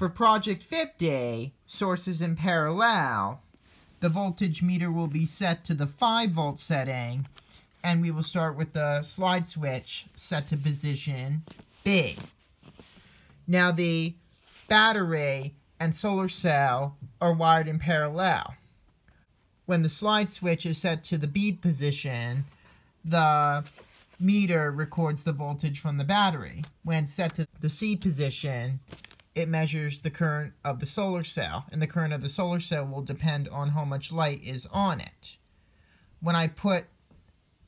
For project 50, sources in parallel, the voltage meter will be set to the 5 volt setting and we will start with the slide switch set to position B. Now the battery and solar cell are wired in parallel. When the slide switch is set to the B position, the meter records the voltage from the battery. When set to the C position, it measures the current of the solar cell, and the current of the solar cell will depend on how much light is on it. When I put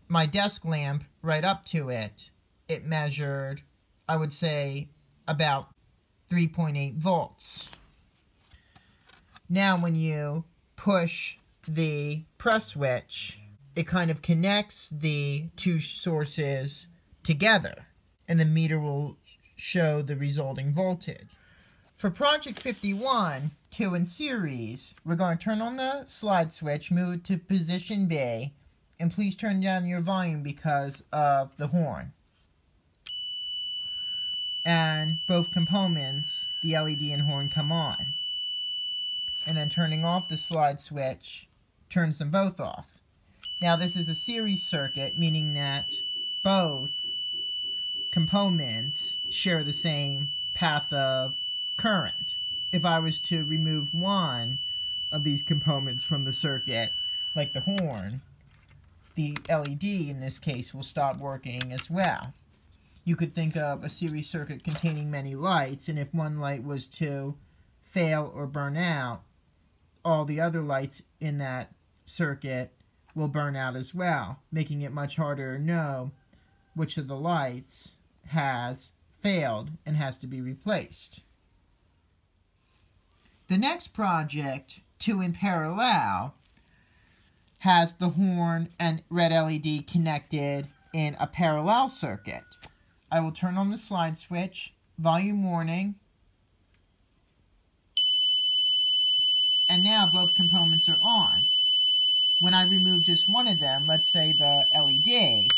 my desk lamp right up to it, it measured, I would say, about 3.8 volts. Now when you push the press switch, it kind of connects the two sources together, and the meter will show the resulting voltage. For project 51, 2 in series, we're going to turn on the slide switch, move to position B, and please turn down your volume because of the horn. And both components, the LED and horn, come on. And then turning off the slide switch turns them both off. Now this is a series circuit, meaning that both components share the same path of current. If I was to remove one of these components from the circuit, like the horn, the LED in this case will stop working as well. You could think of a series circuit containing many lights, and if one light was to fail or burn out, all the other lights in that circuit will burn out as well, making it much harder to know which of the lights has failed and has to be replaced. The next project, two in parallel, has the horn and red LED connected in a parallel circuit. I will turn on the slide switch, volume warning, and now both components are on. When I remove just one of them, let's say the LED,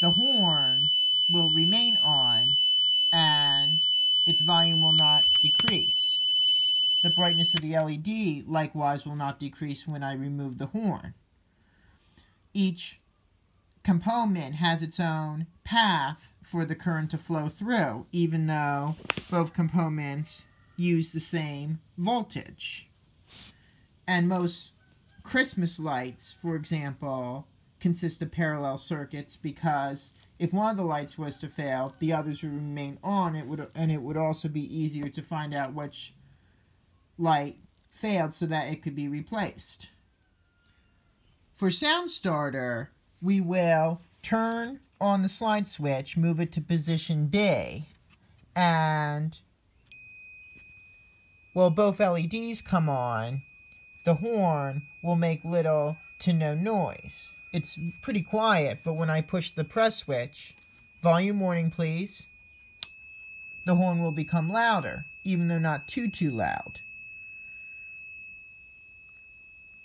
the horn will remain on and its volume will not decrease. The brightness of the LED likewise will not decrease when I remove the horn. Each component has its own path for the current to flow through, even though both components use the same voltage. And most Christmas lights, for example, consist of parallel circuits because if one of the lights was to fail, the others would remain on, it would, and it would also be easier to find out which light failed so that it could be replaced. For sound starter, we will turn on the slide switch, move it to position B, and while both LEDs come on, the horn will make little to no noise. It's pretty quiet, but when I push the press switch, volume warning please, the horn will become louder, even though not too too loud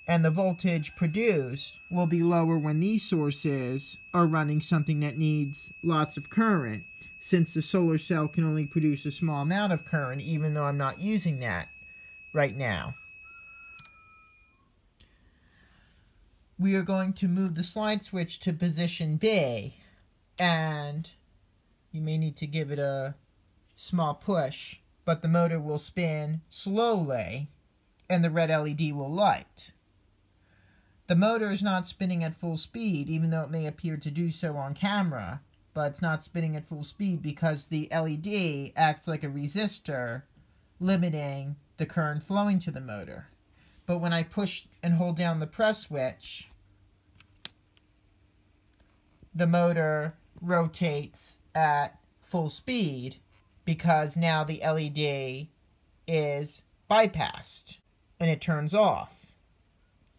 and the voltage produced will be lower when these sources are running something that needs lots of current since the solar cell can only produce a small amount of current even though I'm not using that right now. We are going to move the slide switch to position B and you may need to give it a small push but the motor will spin slowly and the red LED will light. The motor is not spinning at full speed, even though it may appear to do so on camera, but it's not spinning at full speed because the LED acts like a resistor, limiting the current flowing to the motor. But when I push and hold down the press switch, the motor rotates at full speed because now the LED is bypassed and it turns off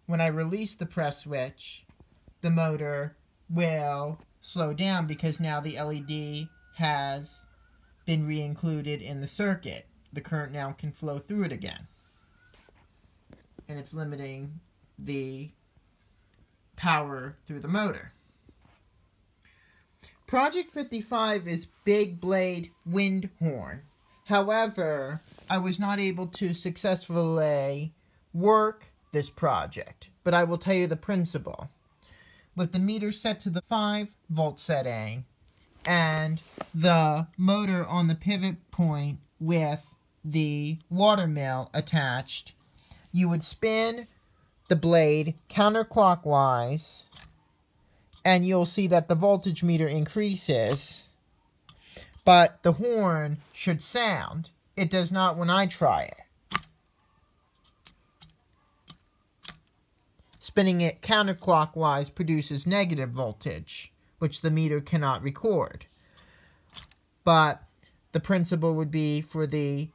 when I release the press switch, the motor will slow down because now the LED has been re-included in the circuit. The current now can flow through it again. And it's limiting the power through the motor. Project 55 is Big Blade Wind Horn. However, I was not able to successfully work this project, but I will tell you the principle. With the meter set to the 5 volt setting and the motor on the pivot point with the water mill attached, you would spin the blade counterclockwise and you'll see that the voltage meter increases but the horn should sound. It does not when I try it. Spinning it counterclockwise produces negative voltage, which the meter cannot record. But the principle would be for the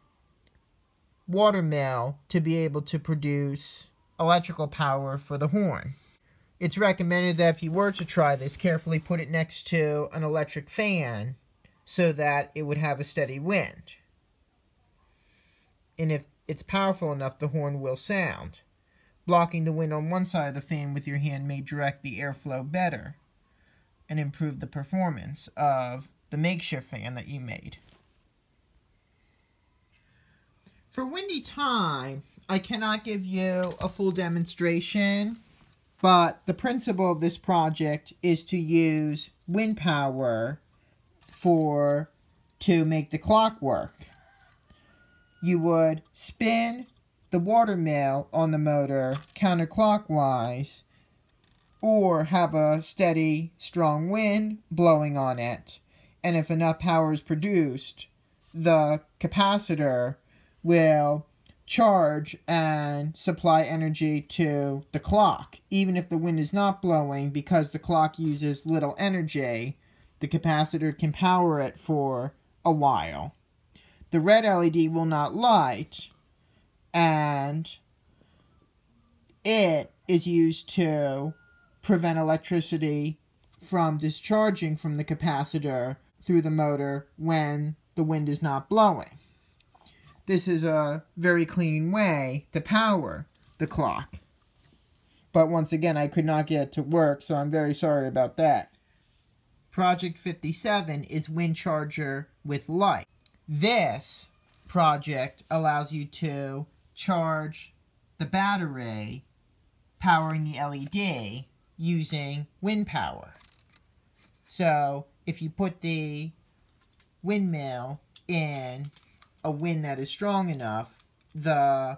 water mill to be able to produce electrical power for the horn. It's recommended that if you were to try this, carefully put it next to an electric fan so that it would have a steady wind. And if it's powerful enough, the horn will sound. Blocking the wind on one side of the fan with your hand may direct the airflow better and improve the performance of the makeshift fan that you made. For windy time, I cannot give you a full demonstration, but the principle of this project is to use wind power for to make the clock work. You would spin the water mill on the motor counterclockwise or have a steady, strong wind blowing on it. And if enough power is produced, the capacitor will charge and supply energy to the clock. Even if the wind is not blowing, because the clock uses little energy, the capacitor can power it for a while. The red LED will not light, and it is used to prevent electricity from discharging from the capacitor through the motor when the wind is not blowing. This is a very clean way to power the clock. But once again, I could not get to work, so I'm very sorry about that. Project 57 is Wind Charger with light. This project allows you to charge the battery powering the LED using wind power. So if you put the windmill in a wind that is strong enough, the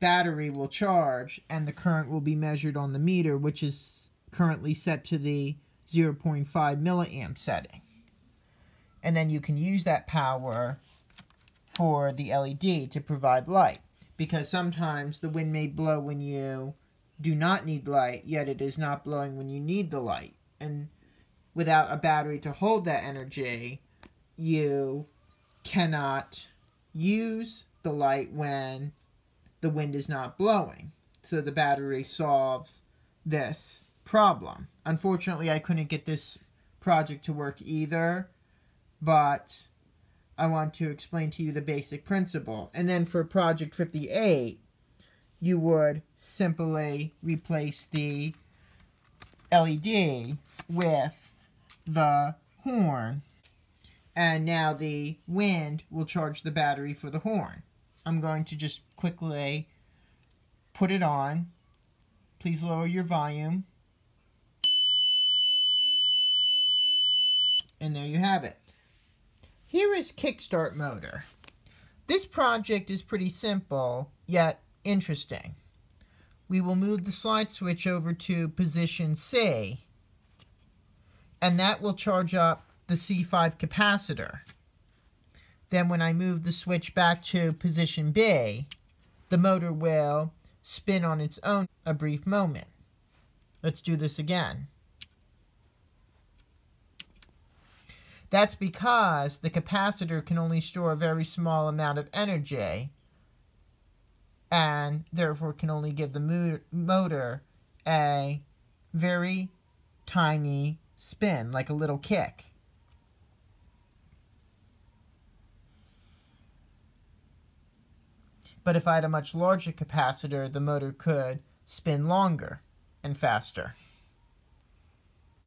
battery will charge and the current will be measured on the meter, which is currently set to the 0.5 milliamp setting. And then you can use that power for the LED to provide light. Because sometimes the wind may blow when you do not need light, yet it is not blowing when you need the light. And without a battery to hold that energy, you cannot use the light when the wind is not blowing. So the battery solves this problem. Unfortunately, I couldn't get this project to work either, but I want to explain to you the basic principle. And then for project 58, you would simply replace the LED with the horn. And now the wind will charge the battery for the horn. I'm going to just quickly put it on. Please lower your volume. And there you have it. Here is Kickstart Motor. This project is pretty simple, yet interesting. We will move the slide switch over to position C, and that will charge up the C5 capacitor. Then when I move the switch back to position B, the motor will spin on its own a brief moment. Let's do this again. That's because the capacitor can only store a very small amount of energy and therefore can only give the motor a very tiny spin, like a little kick. But if I had a much larger capacitor, the motor could spin longer and faster.